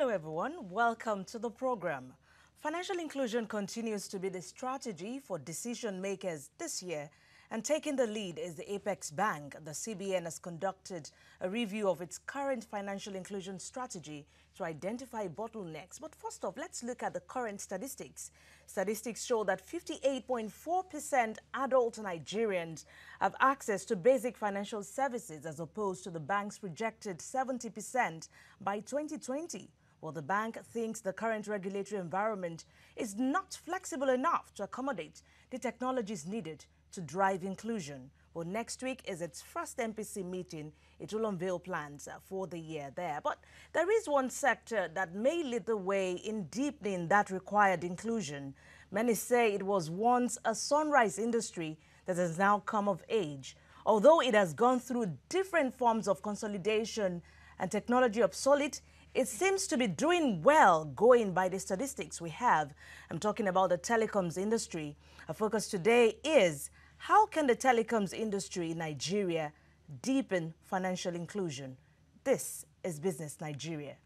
Hello, everyone. Welcome to the program. Financial inclusion continues to be the strategy for decision makers this year. And taking the lead is the Apex Bank. The CBN has conducted a review of its current financial inclusion strategy to identify bottlenecks. But first off, let's look at the current statistics. Statistics show that 58.4% adult Nigerians have access to basic financial services as opposed to the bank's projected 70% by 2020. Well, the bank thinks the current regulatory environment is not flexible enough to accommodate the technologies needed to drive inclusion. Well, next week is its first MPC meeting. It will unveil plans uh, for the year there. But there is one sector that may lead the way in deepening that required inclusion. Many say it was once a sunrise industry that has now come of age. Although it has gone through different forms of consolidation and technology obsolete, it seems to be doing well going by the statistics we have. I'm talking about the telecoms industry. Our focus today is how can the telecoms industry in Nigeria deepen financial inclusion? This is Business Nigeria.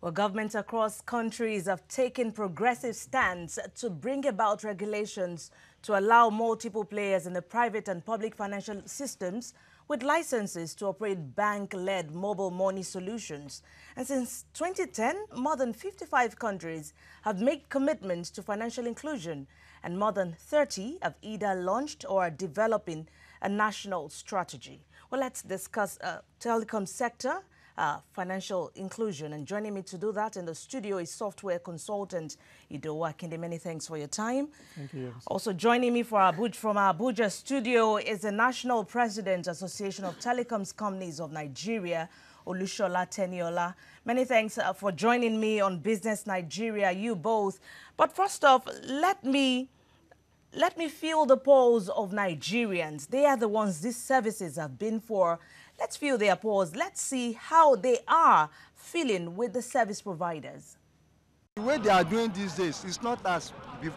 Well, governments across countries have taken progressive stands to bring about regulations to allow multiple players in the private and public financial systems with licenses to operate bank-led mobile money solutions. And since 2010, more than 55 countries have made commitments to financial inclusion, and more than 30 have either launched or are developing a national strategy. Well, let's discuss uh, telecom sector uh, financial inclusion. And joining me to do that in the studio is software consultant Idowu Akinde. Many thanks for your time. Thank you. Also joining me for Abuja, from our Abuja studio is the National President Association of Telecoms Companies of Nigeria, Olusola Teniola. Many thanks uh, for joining me on Business Nigeria, you both. But first off, let me let me feel the pulse of Nigerians. They are the ones these services have been for. Let's feel their pulse. Let's see how they are feeling with the service providers. The way they are doing these days is not as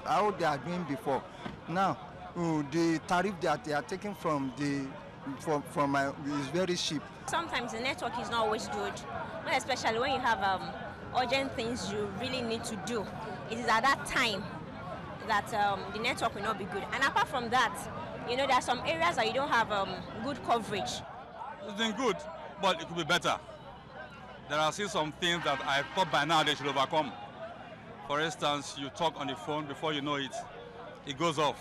how they are doing before. Now, uh, the tariff that they are taking from the from from uh, is very cheap. Sometimes the network is not always good, especially when you have um, urgent things you really need to do. It is at that time that um, the network will not be good. And apart from that, you know, there are some areas that you don't have um, good coverage. It's been good, but it could be better. There are still some things that I thought by now they should overcome. For instance, you talk on the phone, before you know it, it goes off.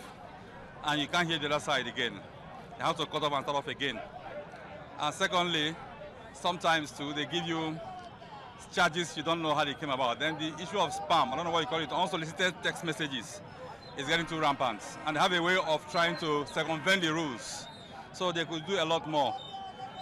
And you can't hear the other side again. You have to cut off and start off again. And secondly, sometimes too, they give you charges you don't know how they came about. Then the issue of spam, I don't know what you call it, unsolicited text messages is getting too rampant. And they have a way of trying to circumvent the rules. So they could do a lot more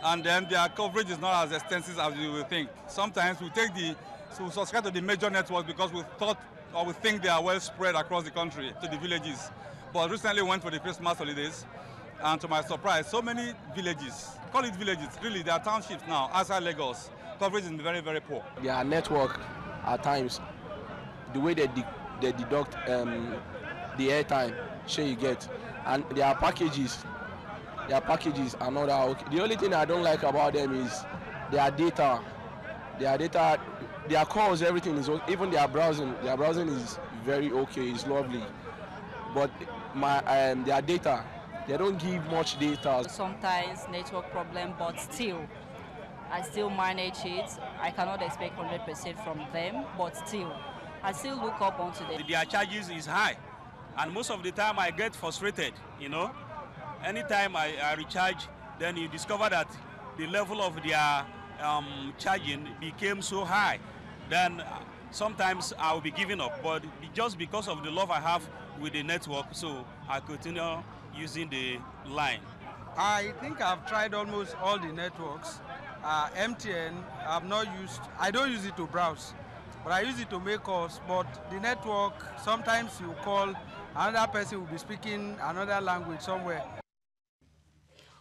and then their coverage is not as extensive as you would think. Sometimes we take the, so we subscribe to the major networks because we thought or we think they are well spread across the country to the villages. But recently went for the Christmas holidays, and to my surprise, so many villages, call it villages, really, they are townships now, outside Lagos. Coverage is very, very poor. Their network, at times, the way they, de they deduct um, the airtime, share you get, and their packages, their packages are not that okay. The only thing I don't like about them is their data. Their data, their calls, everything is okay. Even their browsing, their browsing is very okay, it's lovely. But my um, their data, they don't give much data. Sometimes network problem, but still, I still manage it. I cannot expect 100% from them, but still, I still look up onto them. Their charges is high, and most of the time I get frustrated, you know anytime I, I, recharge, then you discover that the level of their um, charging became so high. Then sometimes I'll be giving up, but just because of the love I have with the network, so I continue using the line. I think I've tried almost all the networks. Uh, MTN, I've not used, I don't use it to browse, but I use it to make calls. But the network, sometimes you call, another person will be speaking another language somewhere.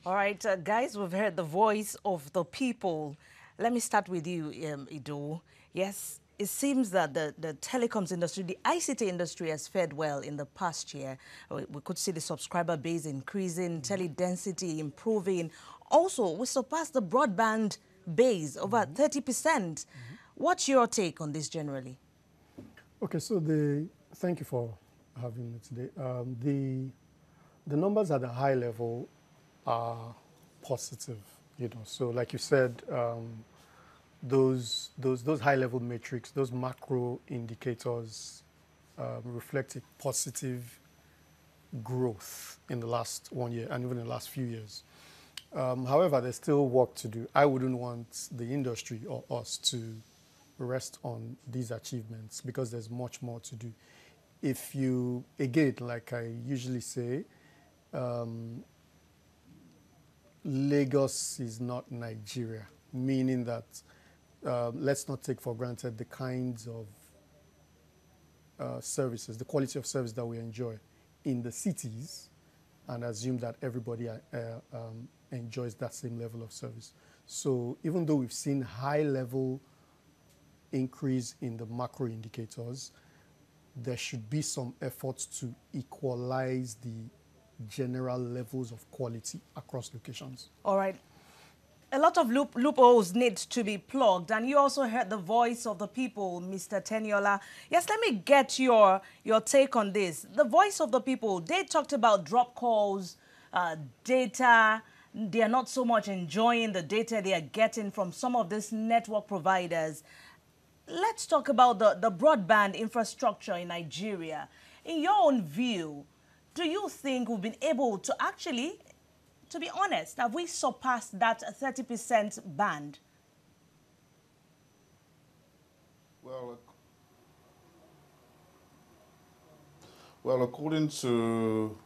All right, uh, guys, we've heard the voice of the people. Let me start with you, um, Idowu. Yes, it seems that the, the telecoms industry, the ICT industry has fared well in the past year. We, we could see the subscriber base increasing, tele density improving. Also, we surpassed the broadband base over 30%. percent What's your take on this generally? Okay, so the thank you for having me today. Um, the the numbers at the high level are positive, you know. So, like you said, um, those those those high level metrics, those macro indicators, um, reflect a positive growth in the last one year and even in the last few years. Um, however, there's still work to do. I wouldn't want the industry or us to rest on these achievements because there's much more to do. If you, again, like I usually say, um, Lagos is not Nigeria, meaning that uh, let's not take for granted the kinds of uh, services, the quality of service that we enjoy in the cities, and assume that everybody uh, um, enjoys that same level of service. So even though we've seen high level increase in the macro indicators, there should be some efforts to equalize the general levels of quality across locations. All right. A lot of loop, loopholes need to be plugged, and you also heard the voice of the people, Mr. Teniola. Yes, let me get your, your take on this. The voice of the people, they talked about drop calls, uh, data. They are not so much enjoying the data they are getting from some of these network providers. Let's talk about the, the broadband infrastructure in Nigeria. In your own view, do you think we've been able to actually to be honest, have we surpassed that 30% band? Well, well, according to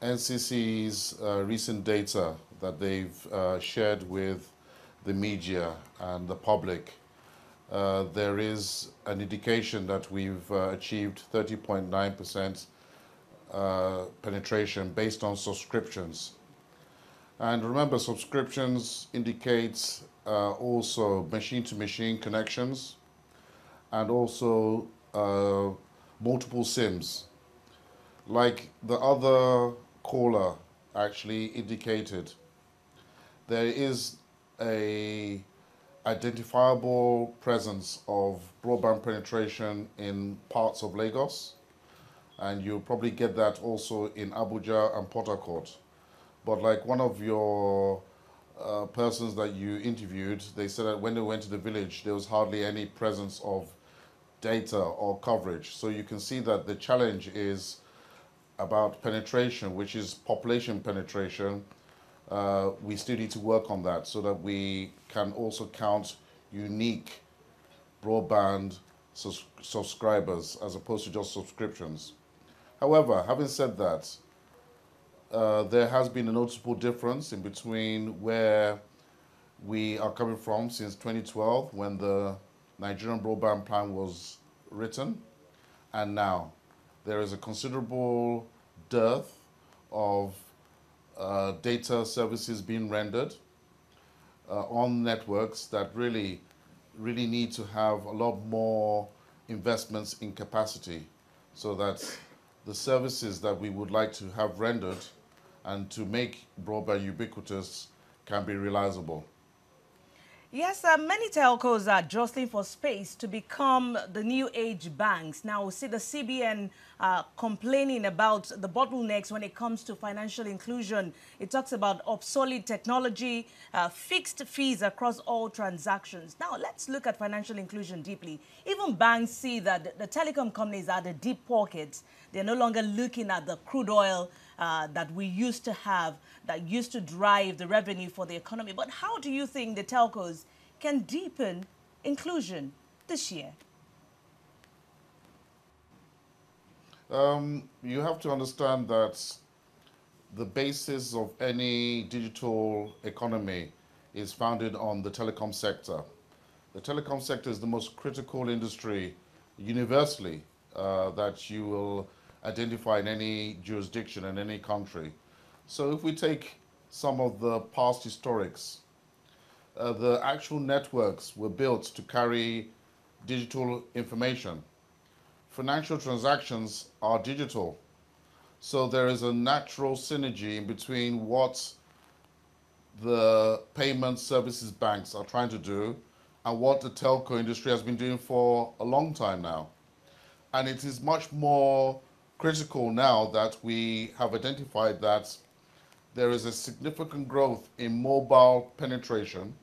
NCC's uh, recent data that they've uh, shared with the media and the public, uh, there is an indication that we've uh, achieved 30.9% uh, penetration based on subscriptions. And remember, subscriptions indicate uh, also machine-to-machine connections and also uh, multiple SIMs. Like the other caller actually indicated, there is a identifiable presence of broadband penetration in parts of Lagos, and you'll probably get that also in Abuja and Port Harcourt. But like one of your uh, persons that you interviewed, they said that when they went to the village, there was hardly any presence of data or coverage. So you can see that the challenge is about penetration, which is population penetration. Uh, we still need to work on that so that we can also count unique broadband subscribers as opposed to just subscriptions. However, having said that, uh, there has been a noticeable difference in between where we are coming from since 2012 when the Nigerian broadband plan was written and now. There is a considerable dearth of uh, data services being rendered uh, on networks that really, really need to have a lot more investments in capacity so that the services that we would like to have rendered and to make broadband ubiquitous can be realizable. Yes, uh, many telcos are jostling for space to become the new age banks. Now, we see the CBN uh, complaining about the bottlenecks when it comes to financial inclusion. It talks about obsolete technology, uh, fixed fees across all transactions. Now, let's look at financial inclusion deeply. Even banks see that the telecom companies are the deep pockets. They're no longer looking at the crude oil uh, that we used to have that used to drive the revenue for the economy. But how do you think the telcos can deepen inclusion this year? Um, you have to understand that the basis of any digital economy is founded on the telecom sector. The telecom sector is the most critical industry universally uh, that you will identify in any jurisdiction in any country. So if we take some of the past historics, uh, the actual networks were built to carry digital information. Financial transactions are digital. So there is a natural synergy between what the payment services banks are trying to do and what the telco industry has been doing for a long time now. And it is much more critical now that we have identified that there is a significant growth in mobile penetration,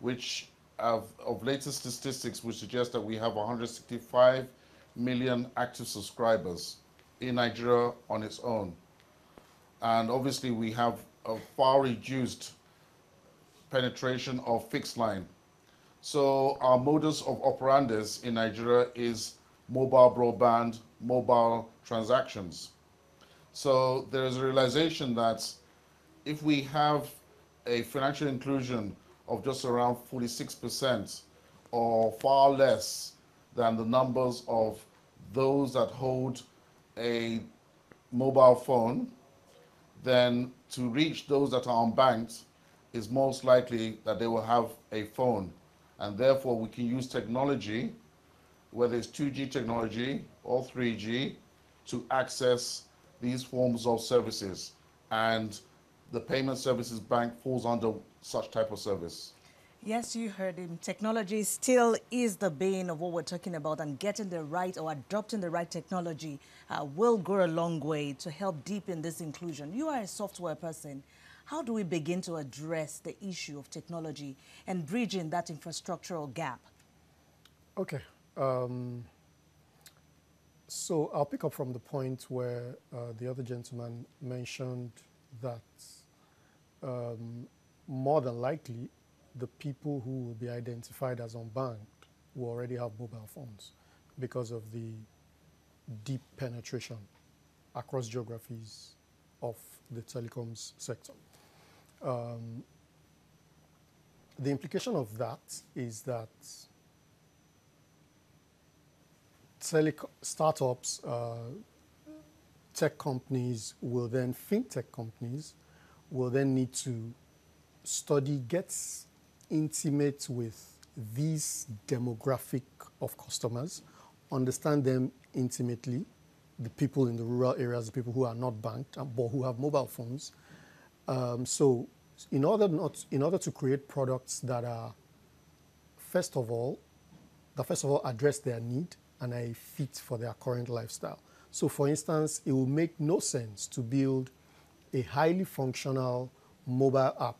which of, of latest statistics would suggest that we have 165 million active subscribers in Nigeria on its own. And obviously we have a far reduced penetration of fixed line. So our modus of operandis in Nigeria is mobile broadband, mobile transactions. So there is a realization that if we have a financial inclusion of just around 46% or far less than the numbers of those that hold a mobile phone, then to reach those that are unbanked is most likely that they will have a phone. And therefore, we can use technology, whether it's 2G technology or 3G, to access these forms of services. And the Payment Services Bank falls under such type of service. Yes, you heard him. Technology still is the bane of what we're talking about, and getting the right or adopting the right technology uh, will go a long way to help deepen this inclusion. You are a software person. How do we begin to address the issue of technology and bridging that infrastructural gap? Okay. Um, so I'll pick up from the point where uh, the other gentleman mentioned that um, more than likely the people who will be identified as unbanked will already have mobile phones because of the deep penetration across geographies of the telecoms sector. Um, the implication of that is that startups, uh, tech companies will then, fintech companies will then need to study, get intimate with these demographic of customers, understand them intimately, the people in the rural areas, the people who are not banked, but who have mobile phones. Um, so in order, not, in order to create products that are, first of all, that first of all address their need and are a fit for their current lifestyle. So for instance, it will make no sense to build a highly functional mobile app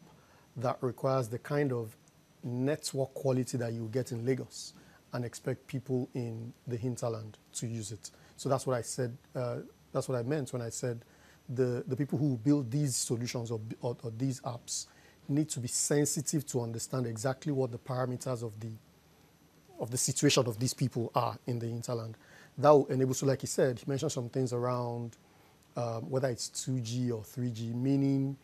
that requires the kind of network quality that you get in Lagos and expect people in the hinterland to use it. So that's what I said, uh, that's what I meant when I said the, the people who build these solutions or, or, or these apps need to be sensitive to understand exactly what the parameters of the of the situation of these people are in the hinterland. That will enable, so like he said, he mentioned some things around um, whether it's 2G or 3G, meaning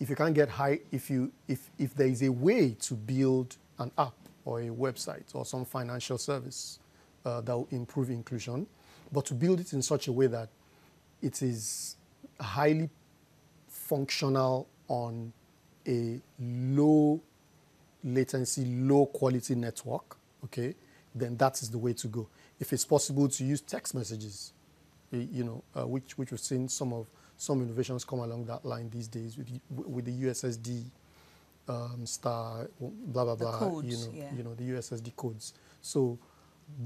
if you can't get high, if, you, if, if there is a way to build an app or a website or some financial service uh, that will improve inclusion, but to build it in such a way that it is highly functional on a low latency, low quality network, okay, then that is the way to go. If it's possible to use text messages, you know, uh, which, which we've seen some of some innovations come along that line these days with, with the USSD um, star, blah, blah, blah, codes, you know, yeah. you know, the USSD codes. So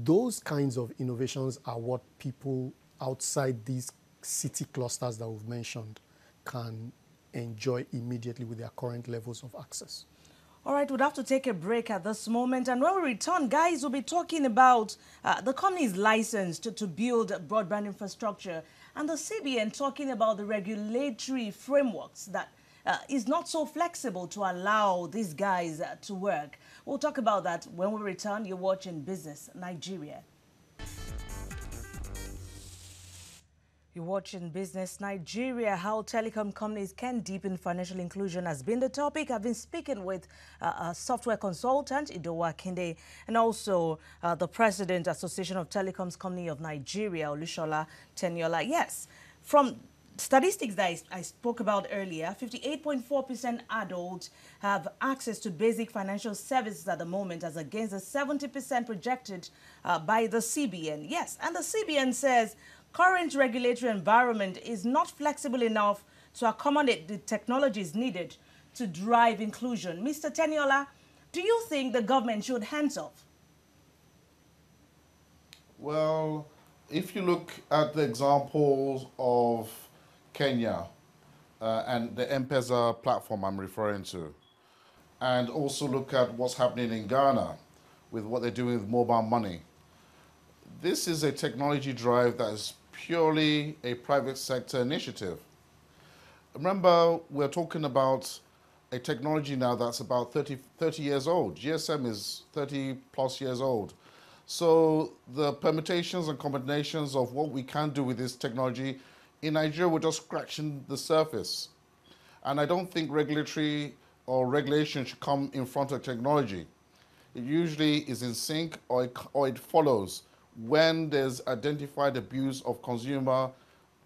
those kinds of innovations are what people outside these city clusters that we've mentioned can enjoy immediately with their current levels of access. All right, we'd have to take a break at this moment. And when we return, guys, we'll be talking about uh, the company's license to, to build broadband infrastructure and the CBN talking about the regulatory frameworks that uh, is not so flexible to allow these guys uh, to work. We'll talk about that when we return. You're watching Business Nigeria. You're watching Business Nigeria. How telecom companies can deepen financial inclusion has been the topic. I've been speaking with uh, a software consultant, Idowu Akinde, and also uh, the President, Association of Telecoms Company of Nigeria, Olusola Teniola. Yes, from statistics that I, I spoke about earlier, 58.4% adults have access to basic financial services at the moment as against the 70% projected uh, by the CBN. Yes, and the CBN says current regulatory environment is not flexible enough to accommodate the technologies needed to drive inclusion. Mr. Teniola, do you think the government should hands off? Well, if you look at the examples of Kenya uh, and the M-Pesa platform I'm referring to, and also look at what's happening in Ghana with what they're doing with mobile money, this is a technology drive that is purely a private sector initiative. Remember, we're talking about a technology now that's about 30, 30 years old. GSM is 30 plus years old. So the permutations and combinations of what we can do with this technology in Nigeria, we're just scratching the surface. And I don't think regulatory or regulation should come in front of technology. It usually is in sync or it, or it follows when there's identified abuse of consumer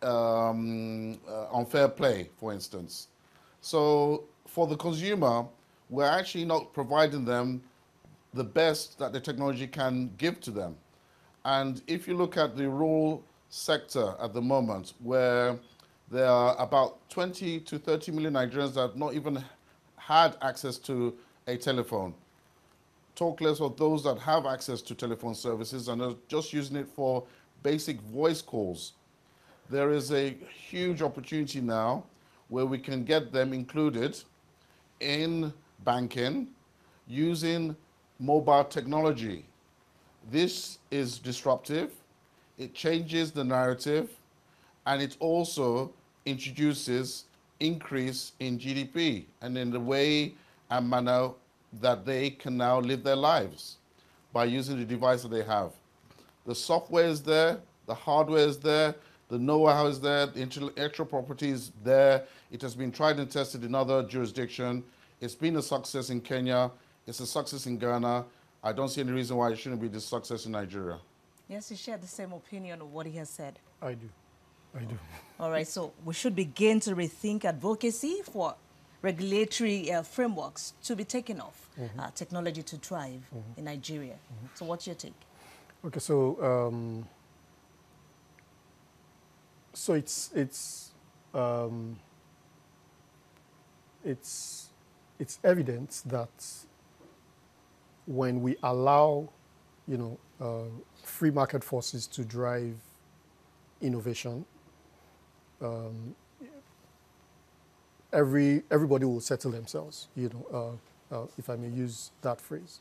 um, uh, unfair play, for instance. So for the consumer, we're actually not providing them the best that the technology can give to them. And if you look at the rural sector at the moment, where there are about 20 to 30 million Nigerians that have not even had access to a telephone. Talk less of those that have access to telephone services and are just using it for basic voice calls. There is a huge opportunity now where we can get them included in banking using mobile technology. This is disruptive, it changes the narrative, and it also introduces increase in GDP and in the way and manner that they can now live their lives by using the device that they have. The software is there, the hardware is there, the know-how is there, the intellectual property is there. It has been tried and tested in other jurisdictions. It's been a success in Kenya. It's a success in Ghana. I don't see any reason why it shouldn't be the success in Nigeria. Yes, you share the same opinion of what he has said. I do. I do. All right, so we should begin to rethink advocacy for regulatory uh, frameworks to be taken off, mm -hmm. uh, technology to thrive mm -hmm. in Nigeria. Mm -hmm. So what's your take? Okay, so um, so it's it's um, it's it's evident that when we allow, you know, uh, free market forces to drive innovation, um, every everybody will settle themselves. You know, uh, uh, if I may use that phrase.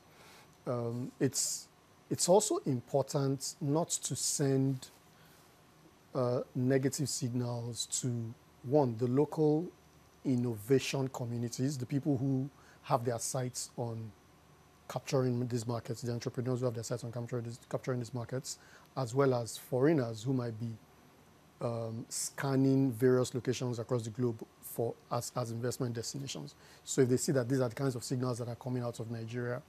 Um, it's it's also important not to send uh, negative signals to one the local innovation communities, the people who have their sights on capturing these markets, the entrepreneurs who have their sights on capturing, this, capturing these markets, as well as foreigners who might be um, scanning various locations across the globe for as, as investment destinations. So if they see that these are the kinds of signals that are coming out of Nigeria,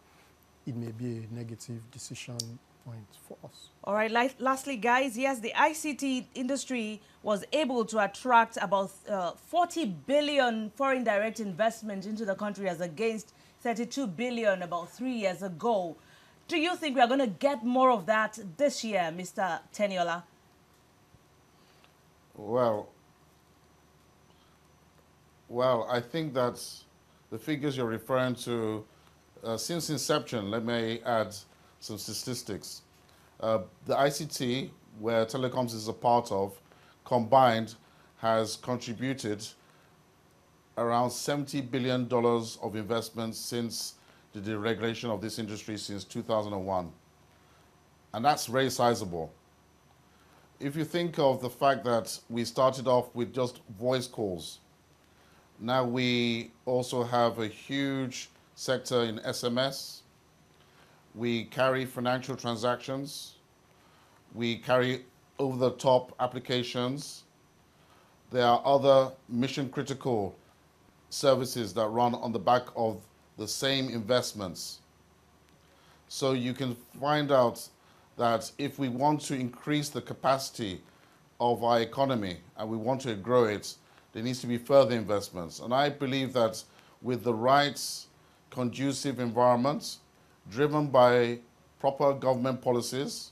it may be a negative decision point for us. All right, lastly, guys, yes, the ICT industry was able to attract about uh, 40 billion foreign direct investment into the country as against 32 billion about three years ago. Do you think we are going to get more of that this year, Mr. Teniola? Well, well, I think that the figures you're referring to, uh, since inception, let me add some statistics. Uh, the ICT, where telecoms is a part of, combined has contributed around $70 billion of investment since the deregulation of this industry since 2001. And that's very sizable. If you think of the fact that we started off with just voice calls, now we also have a huge sector in SMS, we carry financial transactions. We carry over-the-top applications. There are other mission-critical services that run on the back of the same investments. So you can find out that if we want to increase the capacity of our economy and we want to grow it, there needs to be further investments. And I believe that with the right conducive environment, driven by proper government policies,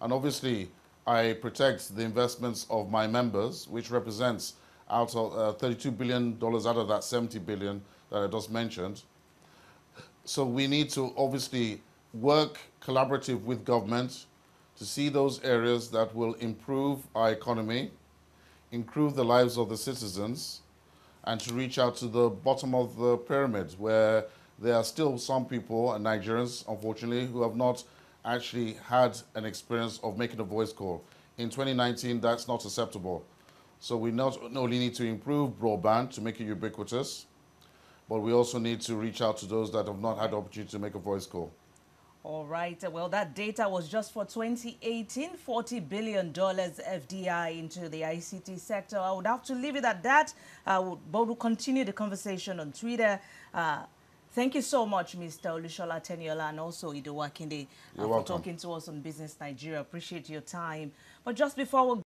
and obviously I protect the investments of my members, which represents out of uh, $32 billion out of that 70 billion that I just mentioned. So we need to obviously work collaborative with government to see those areas that will improve our economy, improve the lives of the citizens, and to reach out to the bottom of the pyramid where there are still some people, and Nigerians, unfortunately, who have not actually had an experience of making a voice call. In 2019, that's not acceptable. So we not only need to improve broadband to make it ubiquitous, but we also need to reach out to those that have not had the opportunity to make a voice call. All right. Well, that data was just for 2018, $40 billion FDI into the ICT sector. I would have to leave it at that, uh, but we'll continue the conversation on Twitter. Uh, thank you so much, Mr. Olusola Teniola, and also Idowu Akinde, uh, for welcome. talking to us on Business Nigeria. Appreciate your time. But just before we